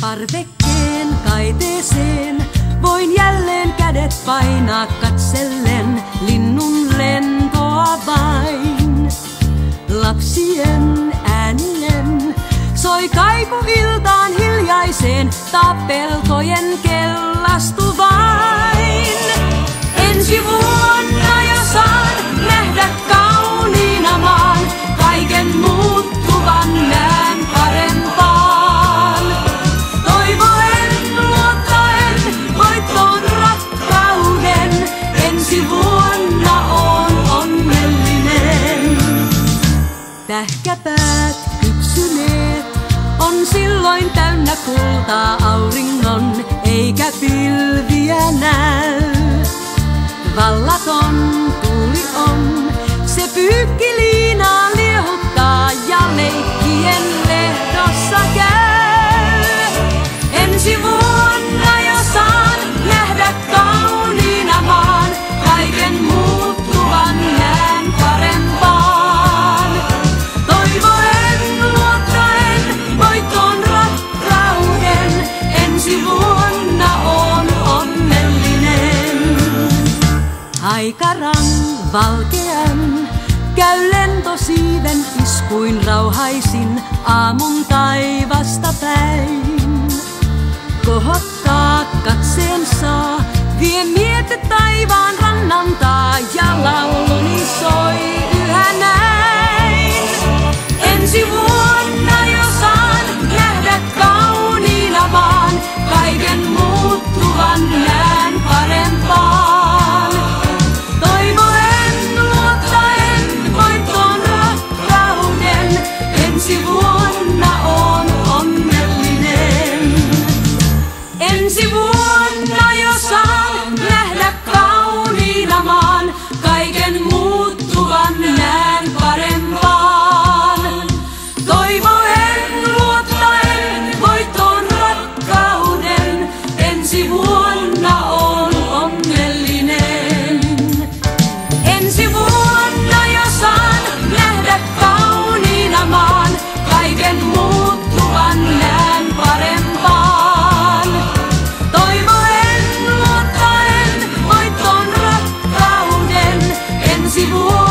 Parvekkeen kaiteeseen voin jälleen kädet painaa katsellen linnun lentoa vain. Lapsien äänien soi kaiku iltaan hiljaiseen, tapeltojen Tähkäpäät kypsyneet on silloin täynnä kultaa Aikaran valkean käy lentosiiven iskuin rauhaisin aamun taivasta päin. Kohottaa katseensa, vie miete taivaan rannantaa ja lauluni soi yhä näin. Ensi vuonna. si bu